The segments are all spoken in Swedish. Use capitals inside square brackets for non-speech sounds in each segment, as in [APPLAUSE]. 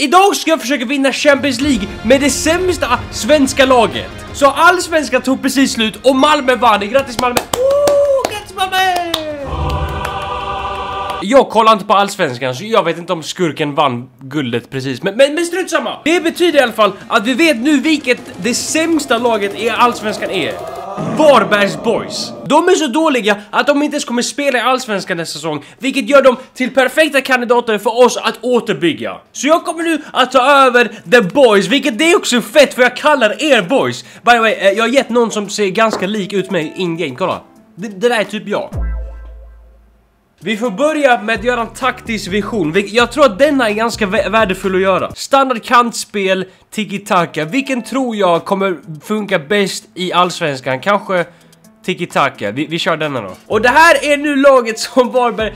Idag ska jag försöka vinna Champions League med det sämsta svenska laget. Så allsvenskan tog precis slut och Malmö vann. Grattis Malmö! Oh, grattis Malmö! Jag kollar inte på allsvenskan så jag vet inte om skurken vann guldet precis. Men, men, men strunt samma! Det betyder i alla fall att vi vet nu vilket det sämsta laget i allsvenskan är. Varbergs Boys. De är så dåliga att de inte ens kommer spela i Allsvenskan nästa säsong, vilket gör dem till perfekta kandidater för oss att återbygga. Så jag kommer nu att ta över The Boys, vilket det är också fett för jag kallar er Boys. By the way, eh, jag har gett någon som ser ganska lik ut mig in-game, kolla. Det, det där är typ jag. Vi får börja med att göra en taktisk vision. Jag tror att denna är ganska värdefull att göra. Standard kantspel, tiki-taka. Vilken tror jag kommer funka bäst i Allsvenskan? Kanske tiki-taka. Vi, vi kör denna då. Och det här är nu laget som Varberg...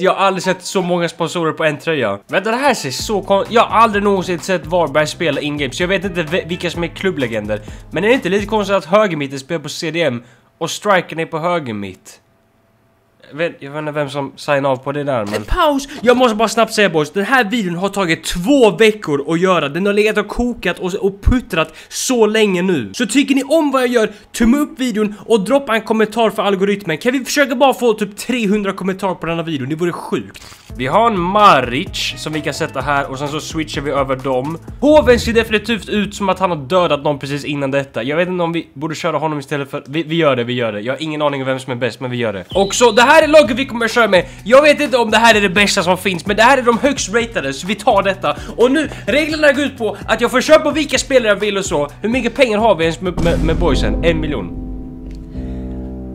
Jag har aldrig sett så många sponsorer på en tröja. Vänta, det här ser så konstigt... Jag har aldrig någonsin sett Varberg spela in-game, så jag vet inte vilka som är klubblegender. Men är det inte lite konstigt att högermitten spelar på CDM och strikern är på högermitt? Vet, jag vet inte vem som signar av på det där men... Paus! Jag måste bara snabbt säga boys, den här videon har tagit två veckor att göra. Den har legat och kokat och, och puttrat så länge nu. Så tycker ni om vad jag gör, tumma upp videon och droppa en kommentar för algoritmen. Kan vi försöka bara få typ 300 kommentarer på denna video? Det vore sjukt. Vi har en Maric som vi kan sätta här och sen så switchar vi över dem. Hoven ser definitivt ut som att han har dödat någon precis innan detta. Jag vet inte om vi borde köra honom istället för... Vi, vi gör det, vi gör det. Jag har ingen aning om vem som är bäst, men vi gör det. Och så, det här är laget vi kommer köra med. Jag vet inte om det här är det bästa som finns, men det här är de högst ratade, så vi tar detta. Och nu, reglerna går ut på att jag får köpa vilka spelare jag vill och så. Hur mycket pengar har vi ens med, med, med boysen? En miljon.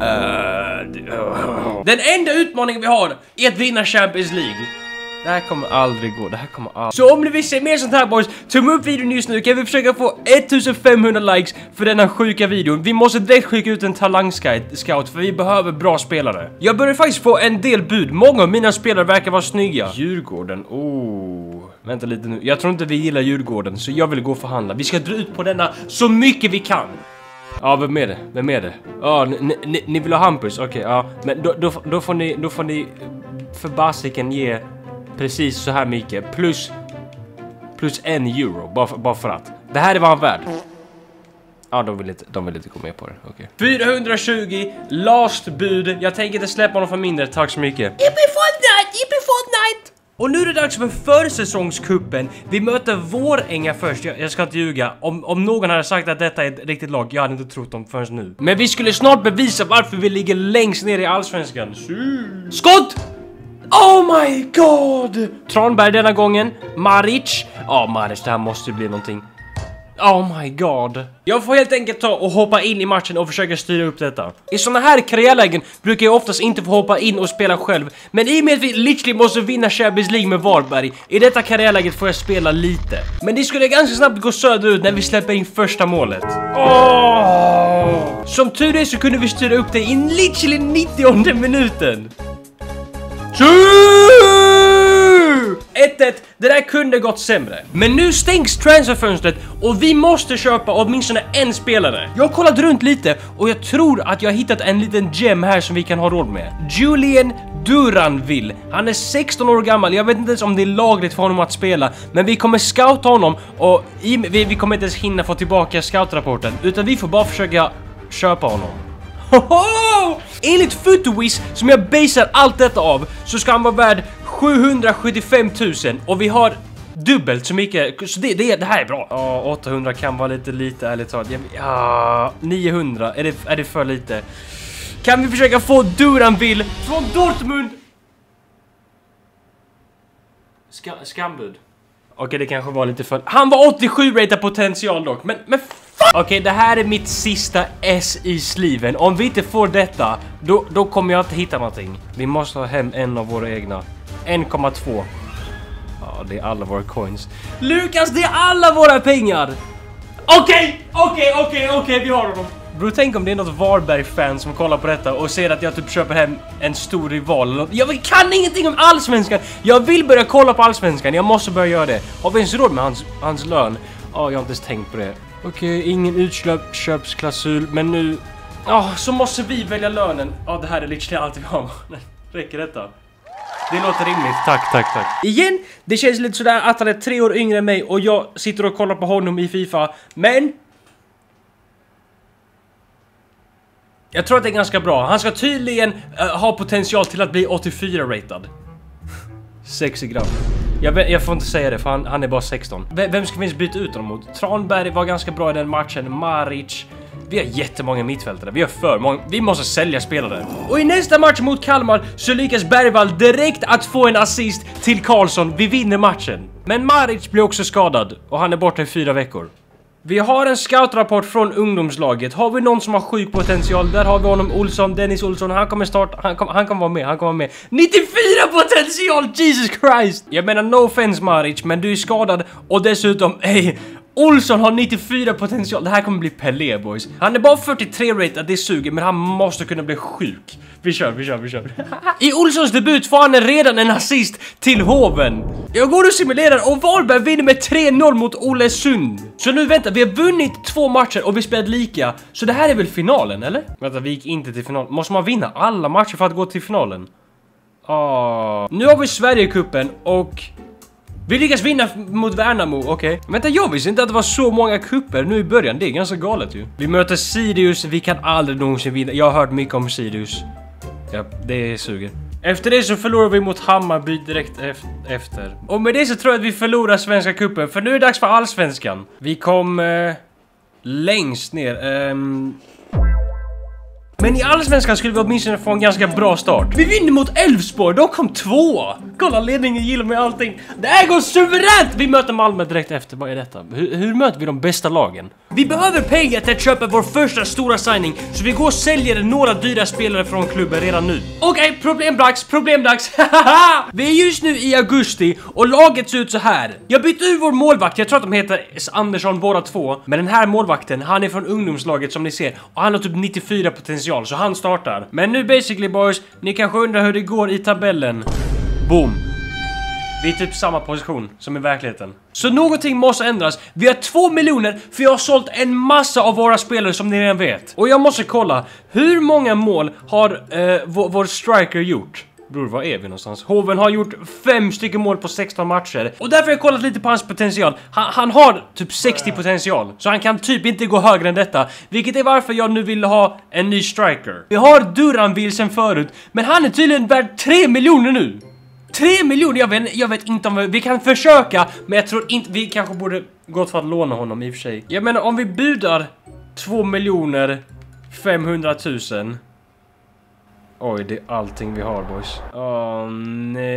Uh, [LAUGHS] Den enda utmaningen vi har är att vinna Champions League. Det här kommer aldrig gå, det här kommer aldrig... Så om ni vill se mer sånt här boys, tumma upp videon just nu kan vi försöka få 1500 likes för denna sjuka videon. Vi måste direkt skicka ut en talangscout för vi behöver bra spelare. Jag börjar faktiskt få en del bud, många av mina spelare verkar vara snygga. Djurgården, oh... Vänta lite nu, jag tror inte vi gillar Djurgården så jag vill gå och förhandla. Vi ska dra ut på denna så mycket vi kan. Ja, vem är det? Vem är det? Ja, ni, ni, ni vill ha Hampus? Okej, okay, ja. Men då, då, då, får ni, då får ni för basiken ge precis så här mycket. Plus, plus en euro, bara för, bara för att. Det här är vad han värd. Ja, de vill inte, de vill inte gå med på det. Okay. 420, last bud. Jag tänker inte släppa honom för mindre, tack så mycket. Yippie Fortnite! Yippie Fortnite! Och nu är det dags för försäsongskuppen. Vi möter Våränga först, jag, jag, ska inte ljuga. Om, om någon hade sagt att detta är ett riktigt lag, jag hade inte trott dem förrän nu. Men vi skulle snart bevisa varför vi ligger längst ner i Allsvenskan. Skott! Oh my god! Tranberg denna gången. Maric. Ja, oh, Maric, det här måste bli någonting. Oh my god. Jag får helt enkelt ta och hoppa in i matchen och försöka styra upp detta. I såna här karriärlägen brukar jag oftast inte få hoppa in och spela själv. Men i och med att vi literally måste vinna Champions League med Varberg, i detta karriärläget får jag spela lite. Men det skulle ganska snabbt gå söderut när vi släpper in första målet. Oh. Som tur är så kunde vi styra upp det i literally 90 minuten. 1-1, det där kunde gått sämre. Men nu stängs transferfönstret och vi måste köpa åtminstone en spelare. Jag har kollat runt lite och jag tror att jag har hittat en liten gem här som vi kan ha råd med. Julian Duranville. Han är 16 år gammal, jag vet inte ens om det är lagligt för honom att spela, men vi kommer scouta honom och vi, vi kommer inte ens hinna få tillbaka scoutrapporten, utan vi får bara försöka köpa honom. Enligt Footwiz, som jag basar allt detta av, så ska han vara värd 775 000 och vi har dubbelt så mycket, så det, det, det här är bra. Ja, 800 kan vara lite lite ärligt talat. Ja, 900, är det, är det för lite? Kan vi försöka få Duranville från Dortmund? Ska, skambud. Okej, det kanske var lite för... Han var 87 rated potential dock, men, men Okej, okay, det här är mitt sista S i sliven. Om vi inte får detta, då, då kommer jag inte hitta någonting. Vi måste ha hem en av våra egna. 1,2. Ja, det är alla våra coins. Lukas, det är alla våra pengar! Okej, okay, okej, okay, okej, okej, vi har honom. Bro, tänk om det är något Varberg-fan som kollar på detta och ser att jag typ köper hem en stor rival. Jag kan ingenting om Allsvenskan! Jag vill börja kolla på Allsvenskan, jag måste börja göra det. Har vi ens råd med hans, hans lön? Ja, oh, jag har inte ens tänkt på det. Okej, okay, ingen utköpsklausul, men nu... Ja, oh, så måste vi välja lönen. Ja, oh, det här är literally allt vi har. [LAUGHS] Räcker detta? Det låter rimligt. Tack, tack, tack. Igen, det känns lite sådär att han är tre år yngre än mig och jag sitter och kollar på honom i Fifa. Men... Jag tror att det är ganska bra. Han ska tydligen uh, ha potential till att bli 84-ratad. Sexy grabb. Jag, jag, får inte säga det för han, han är bara 16. V vem ska vi ens byta ut honom mot? Tranberg var ganska bra i den matchen. Maric. Vi har jättemånga mittfältare, vi har för många, vi måste sälja spelare. Och i nästa match mot Kalmar så lyckas Bergvall direkt att få en assist till Karlsson, vi vinner matchen. Men Maric blir också skadad och han är borta i fyra veckor. Vi har en scoutrapport från ungdomslaget. Har vi någon som har sjuk potential? Där har vi honom Olsson, Dennis Olsson. Han kommer starta, han, kom, han kommer vara med, han kommer vara med. 94 potential! Jesus Christ! Jag menar no offense Maric, men du är skadad och dessutom, [LAUGHS] ey, Olsson har 94 potential. Det här kommer bli Pelé boys. Han är bara 43 rated, det suger, men han måste kunna bli sjuk. Vi kör, vi kör, vi kör. [LAUGHS] I Olssons debut får han redan en assist till Hoven. Jag går och simulerar och Varberg vinner med 3-0 mot Olesund. Så nu vänta, vi har vunnit två matcher och vi spelat lika. Så det här är väl finalen, eller? Vänta, vi gick inte till finalen. Måste man vinna alla matcher för att gå till finalen? Oh. Nu har vi Sverigecupen och vi lyckas vinna mot Värnamo, okej. Okay. Vänta, jag visste inte att det var så många kupper nu i början. Det är ganska galet ju. Vi möter Sirius, vi kan aldrig någonsin vinna. Jag har hört mycket om Sirius. Ja, det suger. Efter det så förlorar vi mot Hammarby direkt efter. Och med det så tror jag att vi förlorar Svenska Kuppen för nu är det dags för Allsvenskan. Vi kom eh, längst ner. Eh, men i Allsvenskan skulle vi åtminstone få en ganska bra start. Vi vinner mot Elfsborg, de kom tvåa! Kolla, ledningen gillar mig allting. Det här går suveränt! Vi möter Malmö direkt efter, vad är detta? Hur, hur möter vi de bästa lagen? Vi behöver pengar till att köpa vår första stora signing, så vi går och säljer några dyra spelare från klubben redan nu. Okej, okay, problemdags, problemdags, [LAUGHS] Vi är just nu i augusti och laget ser ut så här. Jag bytte ur vår målvakt, jag tror att de heter Andersson båda två. Men den här målvakten, han är från ungdomslaget som ni ser och han har typ 94 potential potential, så han startar. Men nu basically boys, ni kanske undrar hur det går i tabellen. Boom. Vi är typ samma position som i verkligheten. Så någonting måste ändras. Vi har två miljoner för jag har sålt en massa av våra spelare som ni redan vet. Och jag måste kolla, hur många mål har eh, vår, vår striker gjort? Bror, var är vi någonstans? Hoven har gjort fem stycken mål på 16 matcher. Och därför har jag kollat lite på hans potential. Han, han, har typ 60 potential. Så han kan typ inte gå högre än detta. Vilket är varför jag nu vill ha en ny striker. Vi har Duranville sen förut. Men han är tydligen värd 3 miljoner nu. 3 miljoner? Jag vet, jag vet inte om vi, vi kan försöka. Men jag tror inte, vi kanske borde gått för att låna honom i och för sig. Jag menar om vi budar 2 miljoner 500 000 Oj, det är allting vi har boys. Åh oh, nej.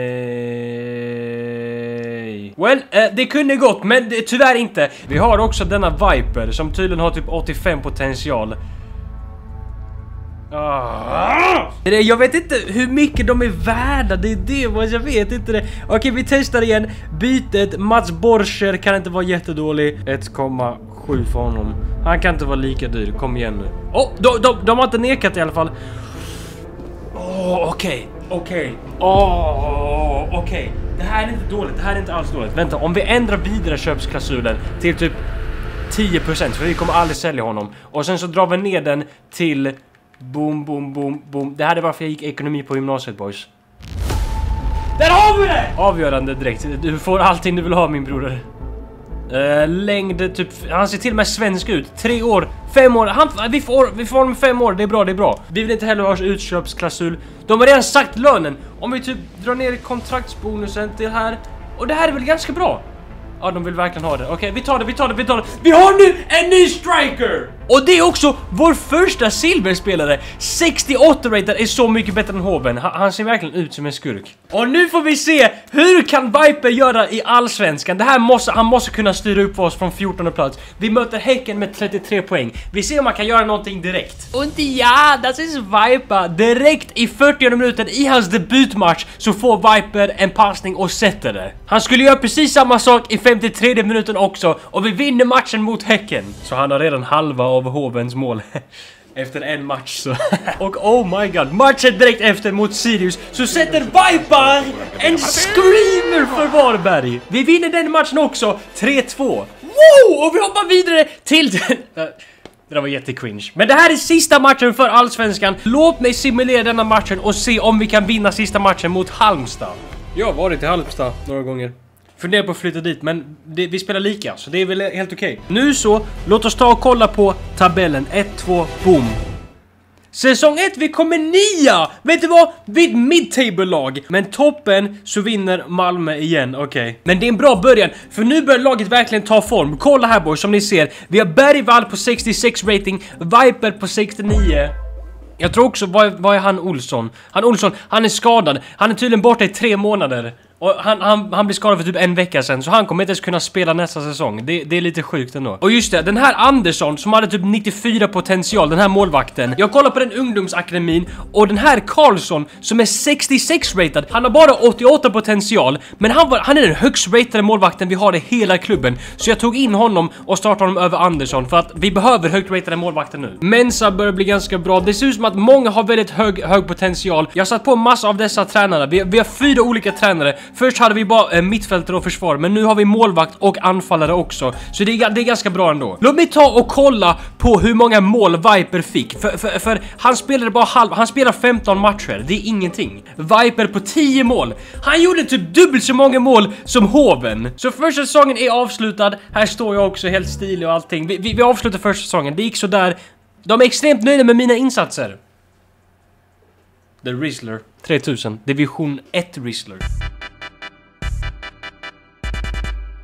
Well, eh, det kunde gått, men det, tyvärr inte. Vi har också denna Viper som tydligen har typ 85 potential. Ah. Jag vet inte hur mycket de är värda, det är det boys, jag vet inte det. Okej, vi testar igen. Bytet, Mats Borcher kan inte vara jättedålig. 1,7 för honom. Han kan inte vara lika dyr, kom igen nu. Åh, Oh, de, de, de har inte nekat i alla fall. Åh, okej, okej. Åh, okej. Det här är inte dåligt, det här är inte alls dåligt. Vänta, om vi ändrar vidare köpsklausulen till typ 10% för vi kommer aldrig sälja honom. Och sen så drar vi ner den till boom, boom, boom, boom. Det här är varför jag gick ekonomi på gymnasiet boys. Där har vi det! Avgörande direkt. Du får allting du vill ha min broder. Uh, längd, typ, han ser till och med svensk ut. Tre år, fem år, han, vi, får, vi får honom fem år, det är bra, det är bra. Vi vill inte heller ha utköpsklausul. De har redan sagt lönen. Om vi typ drar ner kontraktsbonusen till här. Och det här är väl ganska bra? Ja, de vill verkligen ha det. Okej, okay, vi tar det, vi tar det, vi tar det. Vi har nu en ny striker! Och det är också vår första silverspelare. 68 rated är så mycket bättre än Hoven. Han, han ser verkligen ut som en skurk. Och nu får vi se, hur kan Viper göra i Allsvenskan? Det här måste, han måste kunna styra upp oss från 14 plats. Vi möter Häcken med 33 poäng. Vi ser om han kan göra någonting direkt. Och ja, das ist Viper. Direkt i 40 minuten i hans debutmatch så får Viper en passning och sätter det. Han skulle göra precis samma sak i 53 minuten också och vi vinner matchen mot Häcken. Så han har redan halva av Hovens mål. [LAUGHS] Efter en match så. [LAUGHS] Och oh my god, matchen direkt efter mot Sirius så sätter Viper en screamer för Varberg. Vi vinner den matchen också, 3-2. Wow! Och vi hoppar vidare till... [LAUGHS] Det där var jättecringe. Men det här är sista matchen för Allsvenskan. Låt mig simulera denna matchen och se om vi kan vinna sista matchen mot Halmstad. Jag har varit i Halmstad några gånger. Funderar på att flytta dit, men det, vi spelar lika, så det är väl helt okej. Nu så, låt oss ta och kolla på tabellen. 1-2, boom. Säsong 1, vi kommer nia! Vet du vad? Vi är ett mid-table-lag. Men toppen så vinner Malmö igen, okej. Okay. Men det är en bra början, för nu börjar laget verkligen ta form. Kolla här boys, som ni ser. Vi har Bergvall på 66 rating, Viper på 69. Jag tror också, vad, vad är han Olsson? Han Olsson, han är skadad. Han är tydligen borta i tre månader. Och han, han, han blev skadad för typ en vecka sen så han kommer inte ens kunna spela nästa säsong. Det, det är lite sjukt ändå. Och just det, den här Andersson som hade typ 94 potential, den här målvakten. Jag kollar på den ungdomsakademin och den här Karlsson som är 66 ratad. Han har bara 88 potential, men han, var, han är den högst ratade målvakten vi har i hela klubben. Så jag tog in honom och startade honom över Andersson för att vi behöver högt ratade målvakter nu. Mensa börjar bli ganska bra. Det ser ut som att många har väldigt hög, hög potential. Jag har satt på massa av dessa tränare. Vi, vi har fyra olika tränare Först hade vi bara eh, mittfältare och försvar, men nu har vi målvakt och anfallare också. Så det är, det är ganska bra ändå. Låt mig ta och kolla på hur många mål Viper fick. För, för, för han spelade bara halv... Han spelar 15 matcher. Det är ingenting. Viper på 10 mål. Han gjorde typ dubbelt så många mål som Hoven. Så första säsongen är avslutad. Här står jag också helt stilig och allting. Vi, vi, vi avslutar första säsongen. Det gick så där. De är extremt nöjda med mina insatser. The Rizzler 3000. Division 1 Rizzler.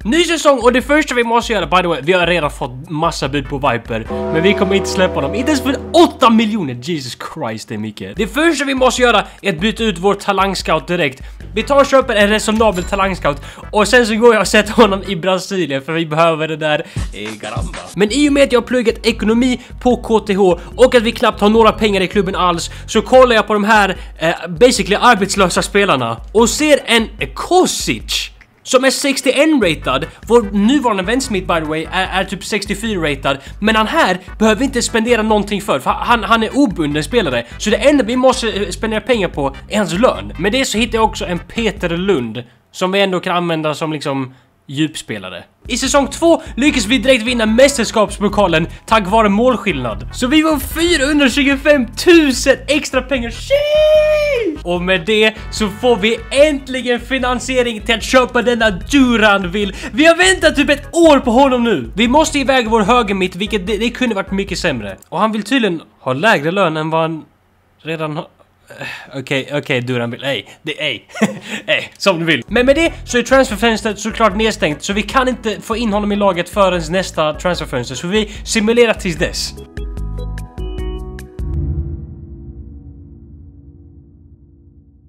Ny säsong och det första vi måste göra, by the way, vi har redan fått massa bud på Viper. Men vi kommer inte släppa dem, inte ens för 8 miljoner! Jesus Christ, det är mycket. Det första vi måste göra är att byta ut vår talangscout direkt. Vi tar och köper en resonabel talangscout och sen så går jag och sätter honom i Brasilien för vi behöver det där eh, garamba. Men i och med att jag har pluggat ekonomi på KTH och att vi knappt har några pengar i klubben alls så kollar jag på de här eh, basically arbetslösa spelarna och ser en Kosic som är 61-ratad. Vår nuvarande vän Smith, by the way är, är typ 64-ratad. Men han här behöver vi inte spendera någonting för, för han, han är obunden spelare. Så det enda vi måste eh, spendera pengar på är hans lön. Med det så hittar jag också en Peter Lund som vi ändå kan använda som liksom djupspelare. I säsong 2 lyckas vi direkt vinna mästerskapspokalen tack vare målskillnad. Så vi var 425 000 extra pengar. Shee! Och med det så får vi äntligen finansiering till att köpa denna Duranville. Vi har väntat typ ett år på honom nu. Vi måste iväg vår högermitt, vilket det, det kunde varit mycket sämre. Och han vill tydligen ha lägre lön än vad han redan har. Eh, okej, okay, okej okay, Duran vill, ej, det ej, [LAUGHS] ej, som du vill. Men med det så är transferfönstret såklart nedstängt så vi kan inte få in honom i laget förrän nästa transferfönster så vi simulerar tills dess.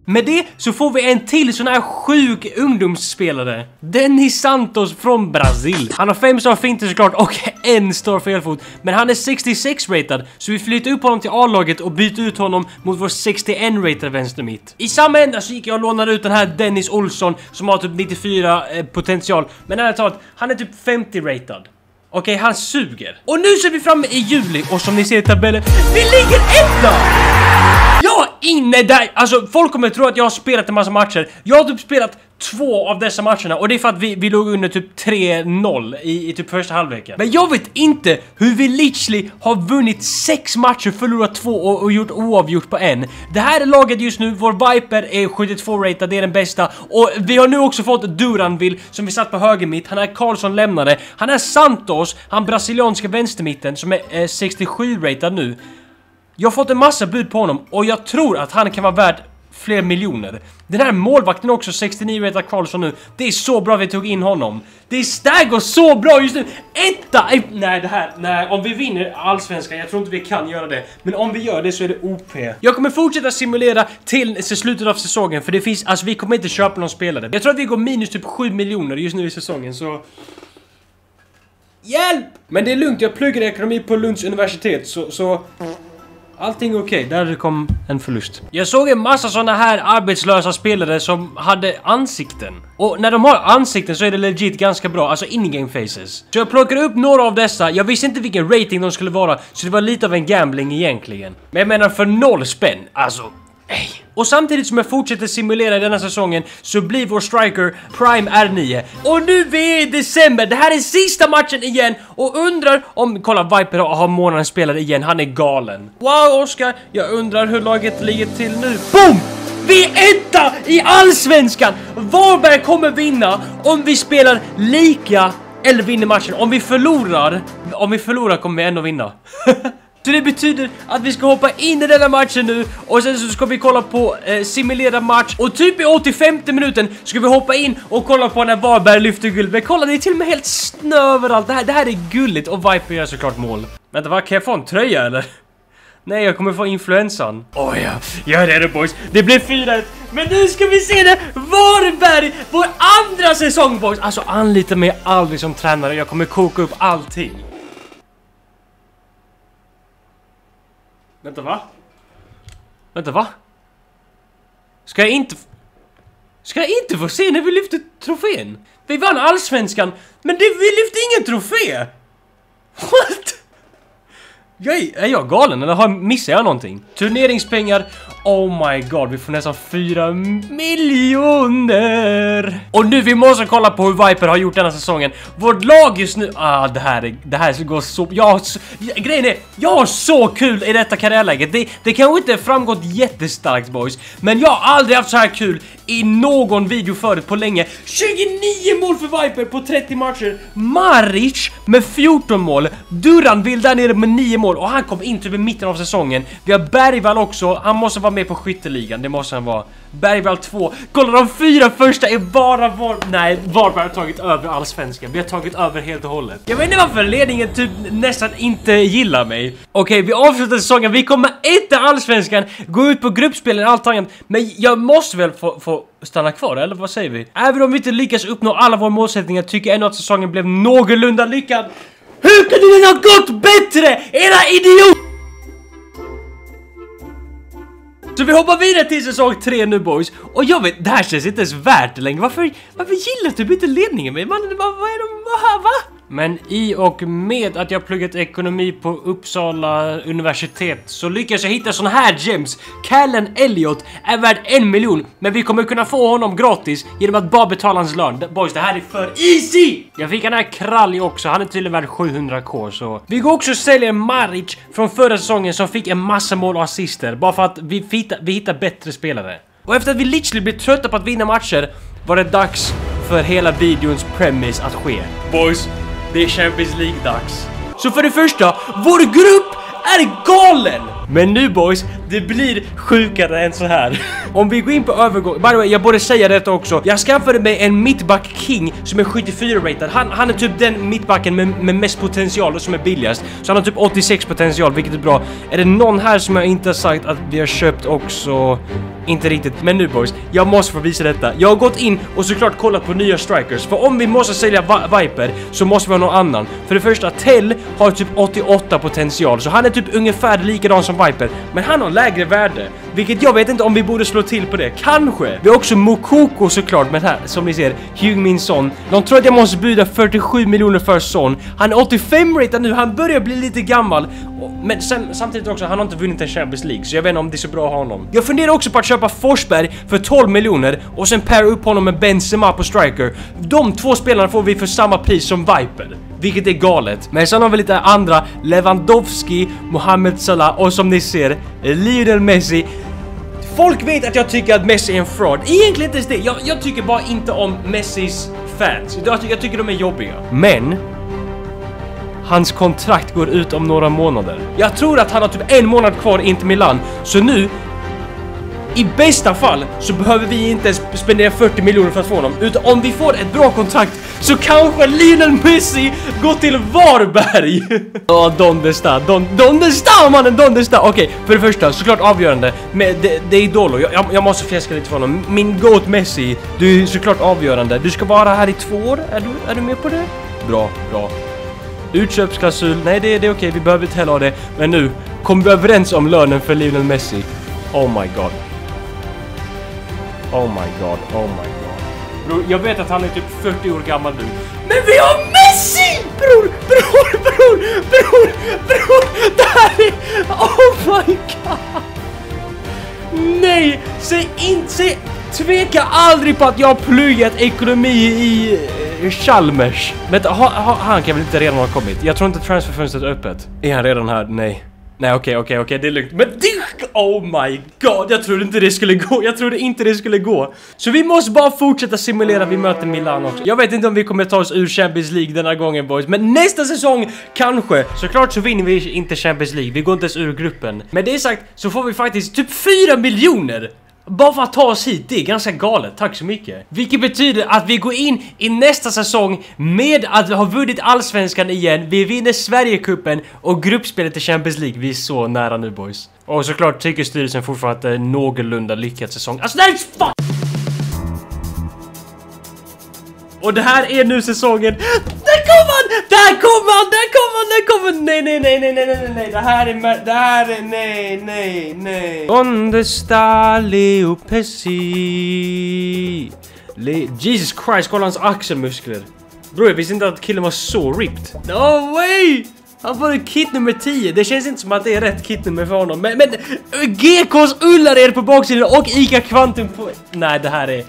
Med det så får vi en till sån här sjuk ungdomsspelare. Dennis Santos från Brasil. Han har fem star finter såklart och [LAUGHS] en star felfot. Men han är 66 ratad så vi flyttar upp honom till A-laget och byter ut honom mot vår 61 ratad vänster mitt. I samma ända så gick jag och lånade ut den här Dennis Olsson som har typ 94 eh, potential. Men ärligt talat, han är typ 50 ratad. Okej, okay, han suger. Och nu så är vi framme i juli och som ni ser i tabellen, vi ligger etta! Inne där! Alltså folk kommer tro att jag har spelat en massa matcher. Jag har typ spelat två av dessa matcherna och det är för att vi, vi låg under typ 3-0 i, i typ första halvleken. Men jag vet inte hur vi literally har vunnit sex matcher, förlorat två och, och gjort oavgjort på en. Det här är laget just nu, vår Viper är 72-ratad, det är den bästa. Och vi har nu också fått Duranville som vi satt på höger mitt. Han är Karlsson lämnade. Han är Santos, han brasilianska vänstermitten som är eh, 67-ratad nu. Jag har fått en massa bud på honom och jag tror att han kan vara värd fler miljoner. Den här målvakten också, 69 vet Karlsson nu. Det är så bra vi tog in honom. Det är stagger så bra just nu. Etta! Nej, det här, nej. Om vi vinner allsvenskan, jag tror inte vi kan göra det. Men om vi gör det så är det OP. Jag kommer fortsätta simulera till slutet av säsongen, för det finns, alltså vi kommer inte köpa någon spelare. Jag tror att vi går minus typ 7 miljoner just nu i säsongen, så... Hjälp! Men det är lugnt, jag pluggar ekonomi på Lunds universitet, så... så... Allting är okej, okay. där kom en förlust. Jag såg en massa såna här arbetslösa spelare som hade ansikten. Och när de har ansikten så är det legit ganska bra, alltså in-game faces. Så jag plockade upp några av dessa, jag visste inte vilken rating de skulle vara, så det var lite av en gambling egentligen. Men jag menar för noll spänn, alltså... Ej. Och samtidigt som jag fortsätter simulera denna säsongen så blir vår striker Prime R9. Och nu vi är i december, det här är sista matchen igen och undrar om, kolla Viper har månaden spelare igen, han är galen. Wow Oskar, jag undrar hur laget ligger till nu. BOOM! Vi är etta i Allsvenskan! Varberg kommer vinna om vi spelar lika eller vinner matchen. Om vi förlorar, om vi förlorar kommer vi ändå vinna. [LAUGHS] Så det betyder att vi ska hoppa in i denna matchen nu och sen så ska vi kolla på eh, simulera match och typ i 85 minuten ska vi hoppa in och kolla på när Varberg lyfter guld. Men kolla, det är till och med helt snö överallt. Det här, det här är gulligt och Viper gör såklart mål. Vänta, vad kan jag få en tröja eller? [LAUGHS] Nej, jag kommer få influensan. Åh oh, ja. Jag är redo boys. Det blir 4 Men nu ska vi se det! Varberg! Vår andra säsong boys! Alltså anlita mig aldrig som tränare. Jag kommer koka upp allting. Vänta, va? Vänta, va? Ska jag inte... Ska jag inte få se när vi lyfter trofén? Vi vann allsvenskan, men det, vi lyfte ingen trofé! What? Jag är, är jag galen eller har, missar jag någonting? Turneringspengar, oh my god, vi får nästan 4 miljoner! Och nu vi måste kolla på hur Viper har gjort denna säsongen. Vårt lag just nu, ah det här är, det här går så, jag, grejen är, jag har så kul i detta karriärläget. Det, det kanske inte framgått jättestarkt boys, men jag har aldrig haft så här kul i någon video förut på länge. 29 mål för Viper på 30 matcher. Maric med 14 mål. Duran vill där nere med 9 mål och han kom in typ i mitten av säsongen. Vi har Bergvall också. Han måste vara med på skytteligan. Det måste han vara. Bergvall 2. Kolla de fyra första är bara var... Nej, Varberg har tagit över allsvenskan. Vi har tagit över helt och hållet. Jag vet inte varför ledningen typ nästan inte gillar mig. Okej, okay, vi avslutar säsongen. Vi kommer inte allsvenskan, gå ut på gruppspelen och allt annat. Men jag måste väl få, få stanna kvar, eller vad säger vi? Även om vi inte lyckas uppnå alla våra målsättningar tycker jag ändå att säsongen blev någorlunda lyckad. Hur kunde den ha gått bättre? Era idioter! Så vi hoppar vidare till säsong 3 nu boys Och jag vet, det här känns inte ens värt det längre Varför, varför gillar typ inte ledningen mig? Man, vad, vad är de, vad, va? Men i och med att jag pluggat ekonomi på Uppsala universitet så lyckas jag hitta såna här gems. Callen Elliot är värd en miljon, men vi kommer kunna få honom gratis genom att bara betala hans lön. Boys, det här är för easy! Jag fick den här Kralj också, han är tydligen värd 700k så... Vi går också och säljer Maric från förra säsongen som fick en massa mål och assister bara för att vi, hittar, vi hittar bättre spelare. Och efter att vi literally blev trötta på att vinna matcher var det dags för hela videons premise att ske. Boys, det är Champions League-dags. Så för det första, vår grupp är galen! Men nu boys, det blir sjukare än så här. Om vi går in på övergång, by the way, jag borde säga detta också. Jag skaffade mig en mittback king som är 74 rated. Han, han är typ den mittbacken med, med mest potential och som är billigast. Så han har typ 86 potential, vilket är bra. Är det någon här som jag inte har sagt att vi har köpt också? Inte riktigt, men nu boys, jag måste få visa detta. Jag har gått in och såklart kollat på nya strikers. För om vi måste sälja Vi Viper så måste vi ha någon annan. För det första, Tell har typ 88 potential, så han är typ ungefär likadan som Viper. Men han har lägre värde. Vilket jag vet inte om vi borde slå till på det. Kanske. Vi har också Mokoko såklart men här, som ni ser, Hyung Min Son. De tror att jag måste bjuda 47 miljoner för Son. Han är 85 ratad nu, han börjar bli lite gammal. Men sen, samtidigt också, han har inte vunnit en Champions League, så jag vet inte om det är så bra att ha honom. Jag funderar också på att köpa Forsberg för 12 miljoner och sen pair upp honom med Benzema på striker. De två spelarna får vi för samma pris som Viper. Vilket är galet. Men sen har vi lite andra. Lewandowski, Mohamed Salah och som ni ser, Lionel Messi. Folk vet att jag tycker att Messi är en fraud. Egentligen inte ens det. Jag, jag tycker bara inte om Messis fans. Jag, jag tycker de är jobbiga. Men... Hans kontrakt går ut om några månader. Jag tror att han har typ en månad kvar in till Milan. Så nu i bästa fall så behöver vi inte spendera 40 miljoner för att få honom. Utan om vi får ett bra kontrakt så kanske Lionel Messi går till Varberg. [LAUGHS] Ja, oh, donde sta? Don, donde sta mannen? Donde sta? Okej, okay, för det första såklart avgörande. Men det, det är Idolo. Jag, jag, måste fjäska lite för honom. Min GOAT Messi, du är såklart avgörande. Du ska vara här i två år. Är du, är du med på det? Bra, bra. Utköpsklausul, nej det, det är okej, okay. vi behöver inte heller ha det. Men nu, kom vi överens om lönen för Lionel Messi? Oh my god. Oh my god, oh my god. Bror, jag vet att han är typ 40 år gammal nu. Men vi har Messi! Bror, bror, bror, bror, bror! Det här är... Oh my god! Nej! Säg inte, säg, tveka aldrig på att jag har pluggat ekonomi i eh, Chalmers. Men ha, ha, han kan väl inte redan ha kommit? Jag tror inte transferfönstret är öppet. Är han redan här? Nej. Nej okej okay, okej okay, okej okay, det är lugnt Men det, oh my god jag trodde inte det skulle gå Jag trodde inte det skulle gå Så vi måste bara fortsätta simulera vi möter Milan också Jag vet inte om vi kommer ta oss ur Champions League denna gången boys Men nästa säsong kanske Såklart så vinner vi inte Champions League Vi går inte ens ur gruppen Men det är sagt så får vi faktiskt typ 4 miljoner bara för att ta oss hit, det är ganska galet. Tack så mycket. Vilket betyder att vi går in i nästa säsong med att vi har vunnit Allsvenskan igen. Vi vinner Sverigecupen och gruppspelet i Champions League. Vi är så nära nu boys. Och såklart tycker styrelsen fortfarande att det är någorlunda lyckad säsong. Alltså det här är fan... Och det här är nu säsongen... Där kom han! Där kom han! Där kom han! Där kom han! Nej, nej, nej, nej, nej, nej, nej, det här är... Det här är... Nej, nej, nej. Donde sta Leo Pessi? Le Jesus Christ, kolla hans axelmuskler. Bror jag visste inte att killen var så ripped. No way! Han får kit nummer 10. Det känns inte som att det är rätt kit nummer för honom. Men, men eh, GKs Ullared på baksidan och ICA Quantum på... Nej, det här är...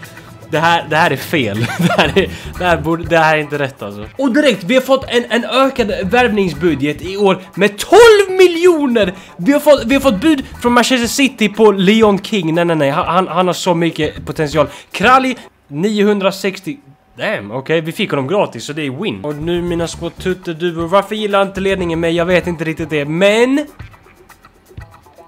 Det här, det här är fel. [LAUGHS] Det här är, det här, borde, det här är inte rätt alltså. Och direkt, vi har fått en, en ökad värvningsbudget i år med 12 miljoner! Vi har fått, vi har fått bud från Manchester City på Leon King. Nej, nej, nej. Han, han har så mycket potential. Kralj 960... Damn, okej, okay. vi fick honom gratis så det är win. Och nu mina små tutteduvor, varför gillar inte ledningen mig? Jag vet inte riktigt det, men...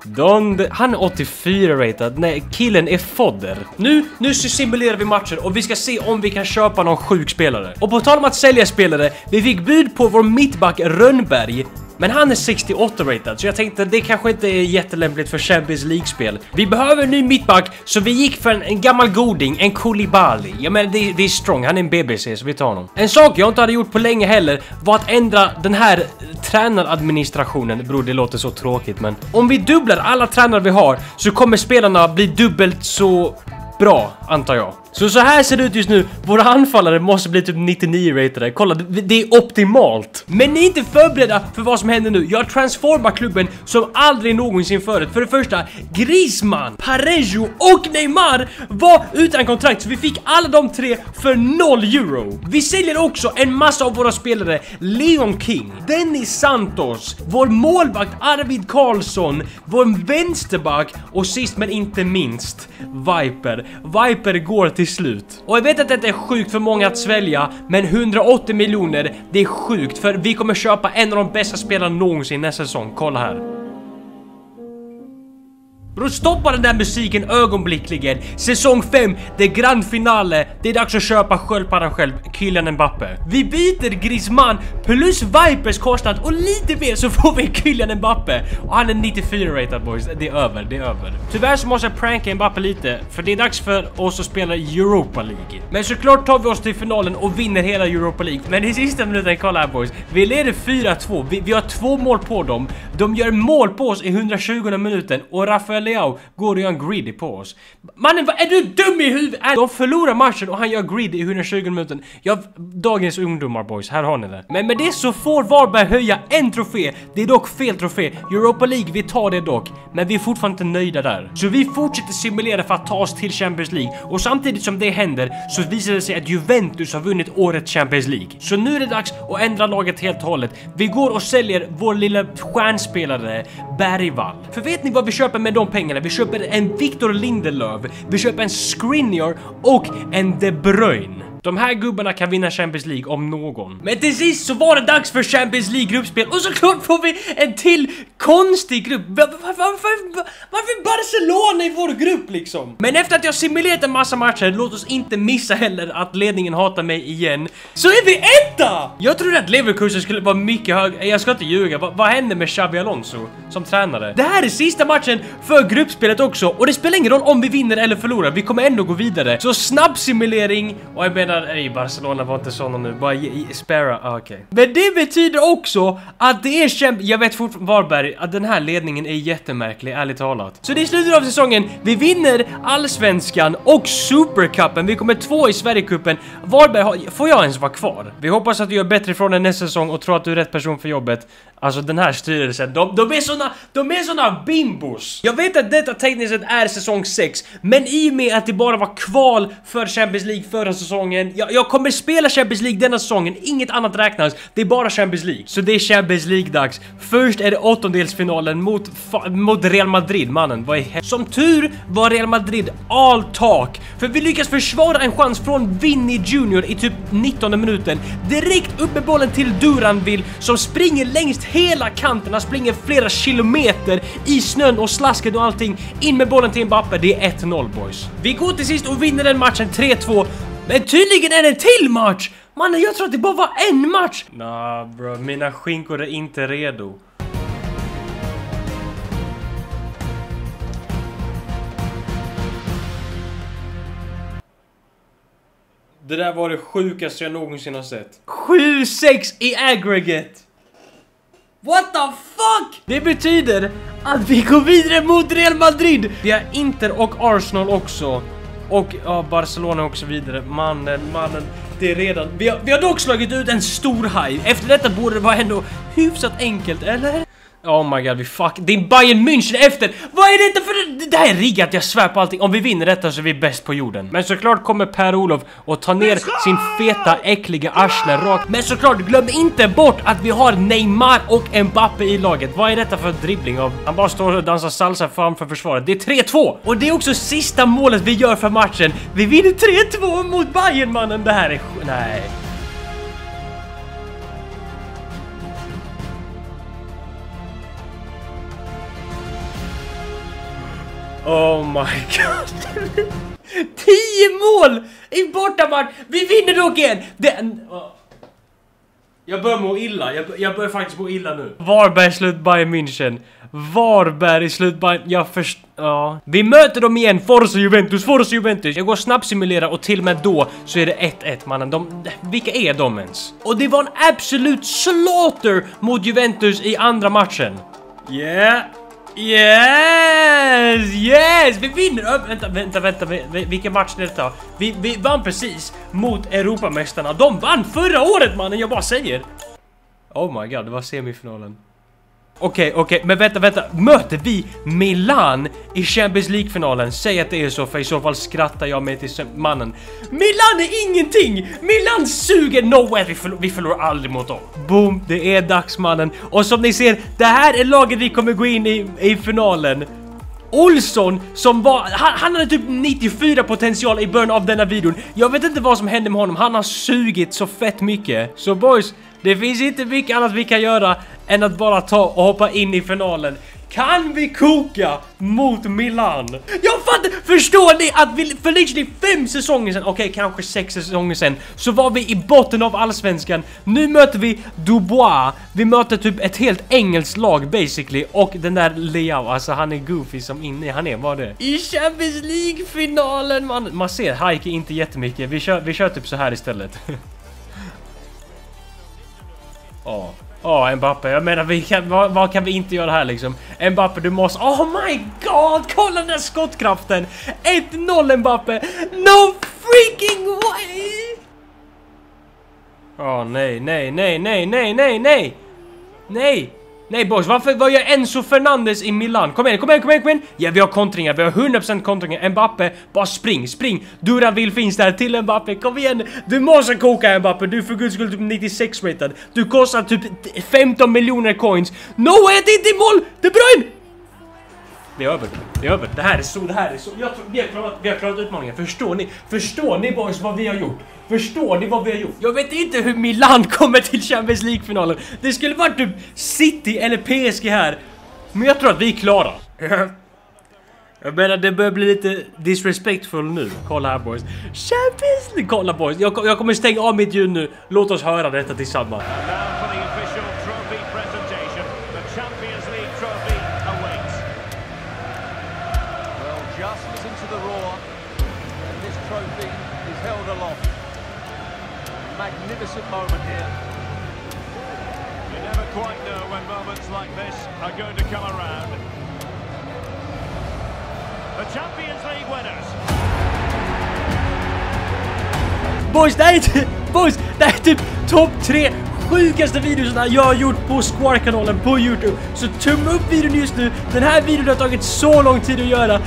Don, han är 84 ratad. Nej, killen är fodder. Nu, nu simulerar vi matcher och vi ska se om vi kan köpa någon sjuk spelare. Och på tal om att sälja spelare, vi fick bud på vår mittback Rönnberg men han är 68 rated, så jag tänkte det kanske inte är jättelämpligt för Champions League-spel. Vi behöver en ny mittback så vi gick för en, en gammal goding, en Koulibaly. Jag menar det, det, är strong, han är en BBC så vi tar honom. En sak jag inte hade gjort på länge heller var att ändra den här tränaradministrationen. Bror det låter så tråkigt men om vi dubblar alla tränare vi har så kommer spelarna bli dubbelt så bra antar jag. Så så här ser det ut just nu. Våra anfallare måste bli typ 99 ratade. Kolla, det, det är optimalt. Men ni är inte förberedda för vad som händer nu. Jag transformar klubben som aldrig någonsin förut. För det första, Griezmann, Parejo och Neymar var utan kontrakt. Så vi fick alla de tre för 0 euro. Vi säljer också en massa av våra spelare. Leon King, Dennis Santos, vår målvakt Arvid Karlsson, vår vänsterback och sist men inte minst, Viper. Viper går till till slut. Och jag vet att detta är sjukt för många att svälja, men 180 miljoner, det är sjukt för vi kommer köpa en av de bästa spelarna någonsin nästa säsong. Kolla här. Bro, stoppa den där musiken ögonblickligen. Säsong 5, det är grand finale. Det är dags att köpa sköldpaddan själv, Kylian Mbappe. Vi byter Griezmann plus Vipers kostnad och lite mer så får vi Kylian Mbappe. Och han är 94 ratad boys. Det är över, det är över. Tyvärr så måste jag pranka Mbappe lite, för det är dags för oss att spela Europa League. Men såklart tar vi oss till finalen och vinner hela Europa League. Men i sista minuten, kolla här boys. Vi leder 4-2. Vi, vi har två mål på dem. De gör mål på oss i 120 minuten och Rafael Leao går och gör en greedy på oss. Mannen, vad är du dum i huvudet? De förlorar matchen och han gör greedy i 120 minuter. Jag, dagens ungdomar boys, här har ni det. Men med det så får Varberg höja en trofé. Det är dock fel trofé. Europa League, vi tar det dock. Men vi är fortfarande inte nöjda där. Så vi fortsätter simulera för att ta oss till Champions League. Och samtidigt som det händer så visar det sig att Juventus har vunnit årets Champions League. Så nu är det dags att ändra laget helt och hållet. Vi går och säljer vår lilla stjärnspelare Bergvall. För vet ni vad vi köper med de pengarna? Vi köper en Victor Lindelöf, vi köper en Skriniar och en De Bruyne. De här gubbarna kan vinna Champions League om någon. Men till sist så var det dags för Champions League gruppspel och såklart får vi en till konstig grupp. Varför, varför, varför Barcelona i vår grupp liksom? Men efter att jag simulerat en massa matcher, låt oss inte missa heller att ledningen hatar mig igen. Så är vi etta! Jag trodde att Leverkusen skulle vara mycket högre. Jag ska inte ljuga. Va, vad händer med Xabi Alonso som tränare? Det här är sista matchen för gruppspelet också och det spelar ingen roll om vi vinner eller förlorar. Vi kommer ändå gå vidare. Så snabb simulering och jag menar menar, nej Barcelona var inte såna nu, bara Spera, spara, ah, okej. Men det betyder också att det är kämp... Jag vet fortfarande, Varberg, att den här ledningen är jättemärklig, ärligt talat. Så det är slutet av säsongen, vi vinner Allsvenskan och Supercupen, vi kommer två i Sverigecupen. Varberg, har- får jag ens vara kvar? Vi hoppas att du gör bättre ifrån dig nästa säsong och tror att du är rätt person för jobbet. Alltså den här styrelsen, de, de är såna, de är såna bimbos! Jag vet att detta tekniskt sett är säsong 6, men i och med att det bara var kval för Champions League förra säsongen, jag, jag kommer spela Champions League denna säsongen, inget annat räknas, det är bara Champions League. Så det är Champions League-dags. Först är det åttondelsfinalen mot, mot Real Madrid, mannen, vad är Som tur var Real Madrid all talk, för vi lyckas försvara en chans från Vinny Junior i typ 19 minuten. Direkt upp med bollen till Duranville som springer längs hela kanten, han springer flera kilometer i snön och slasket och allting. In med bollen till Mbappe, det är 1-0 boys. Vi går till sist och vinner den matchen 3-2, men tydligen är det en till match! Mannen, jag tror att det bara var en match! Nah bro, mina skinkor är inte redo. Det där var det sjukaste jag någonsin har sett. 7-6 i aggregate! What the fuck? Det betyder att vi går vidare mot Real Madrid! Vi har Inter och Arsenal också. Och ja, Barcelona och så vidare. Mannen, mannen. Det är redan... Vi har, vi har dock slagit ut en stor haj. Efter detta borde det vara ändå hyfsat enkelt, eller? Oh my god, vi fuck. Det är Bayern München efter! Vad är detta för... Det här är riggat, jag svär på allting. Om vi vinner detta så är vi bäst på jorden. Men såklart kommer Per-Olof att ta ner sin feta, äckliga arsle rakt. Men såklart, glöm inte bort att vi har Neymar och Mbappe i laget. Vad är detta för dribbling av... Han bara står och dansar salsa framför försvaret. Det är 3-2! Och det är också sista målet vi gör för matchen. Vi vinner 3-2 mot Bayern mannen. Det här är... Nej. Oh my god. 10 mål i bortamatch! Vi vinner dock igen! Den... Jag börjar må illa, jag, jag börjar faktiskt må illa nu. Varberg slut Bayern München. Varberg slut Bayern... Jag förstår... Ja. Vi möter dem igen, Forza Juventus, Forza Juventus. Jag går snabbsimulera och till och med då så är det 1-1 mannen. De, vilka är de ens? Och det var en absolut slaughter mot Juventus i andra matchen. Yeah! Yes! Yes! Vi vinner! Ö, vänta, vänta, vänta, vi- vi- vilken match är detta? Vi, vi vann precis mot Europamästarna. De vann förra året mannen, jag bara säger! Oh my god, det var semifinalen. Okej, okej, men vänta, vänta. Möter vi Milan i Champions League-finalen? Säg att det är så, för i så fall skrattar jag mig till mannen. Milan är ingenting! Milan suger! No way, vi, förlor vi förlorar aldrig mot dem. Boom, det är dags mannen. Och som ni ser, det här är laget vi kommer gå in i, i finalen. Olsson som var, han, han hade typ 94 potential i början av denna videon. Jag vet inte vad som hände med honom, han har sugit så fett mycket. Så boys, det finns inte mycket annat vi kan göra än att bara ta och hoppa in i finalen. Kan vi koka mot Milan? Jag fattar! Förstår ni att vi för literally fem säsonger sedan, okej kanske sex säsonger sedan, så var vi i botten av allsvenskan. Nu möter vi Dubois. Vi möter typ ett helt engelskt lag basically och den där Leao, alltså han är goofy som inne, han är vad det. I Champions League-finalen man, man ser Haiki inte jättemycket, vi kör, vi kör typ så här istället. [LAUGHS] Ja. Ja, Mbappe. Jag menar, vi kan, vad, vad kan vi inte göra här liksom? Mbappe, du måste... Oh my god! Kolla den där skottkraften! 1-0 Mbappe! No freaking way! Åh nej, nej, nej, nej, nej, nej, nej! Nej! Nej boys, varför vad gör Enzo Fernandes i Milan? Kom igen, kom igen, kom igen, kom igen! Ja, vi har kontringar, vi har 100% kontringar. Mbappe, bara spring, spring! Duranville finns där till Mbappe, kom igen! Du måste koka Mbappe, du är för guds skull typ 96 ratad. Du kostar typ 15 miljoner coins. No way, det är inte i mål! De Bruyne! Det är över. Det är över. Det här är så, det här är så. Jag tror, vi, har klarat, vi har klarat utmaningen. Förstår ni? Förstår ni boys vad vi har gjort? Förstår ni vad vi har gjort? Jag vet inte hur Milan kommer till Champions League-finalen. Det skulle varit typ City eller PSG här. Men jag tror att vi är klara. [LAUGHS] Jag menar det börjar bli lite disrespectful nu. Kolla här boys. Champions League! Kolla boys. Jag, jag kommer stänga av mitt ljud nu. Låt oss höra detta tillsammans. Is held aloft. magnificent moment here. You never quite know when moments like this are going to come around. The Champions League winners. Boys, det här är, ty- boys, det här är typ topp tre sjukaste videorna jag har gjort på Square-kanalen på Youtube. Så tumma upp videon just nu. Den här videon har tagit så lång tid att göra.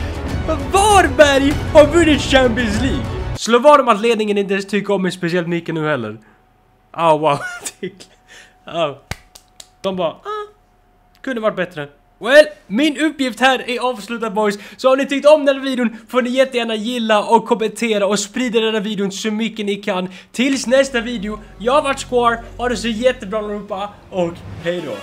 Varberg har vunnit Champions League. Slå vad om att ledningen inte ens tycker om mig speciellt mycket nu heller. Ah wow. [LAUGHS] oh. De bara, ah, kunde varit bättre. Well, min uppgift här är avslutad boys. Så om ni tyckt om den här videon får ni jättegärna gilla och kommentera och sprida den här videon så mycket ni kan. Tills nästa video, jag har varit Square, ha det så jättebra allihopa och hejdå.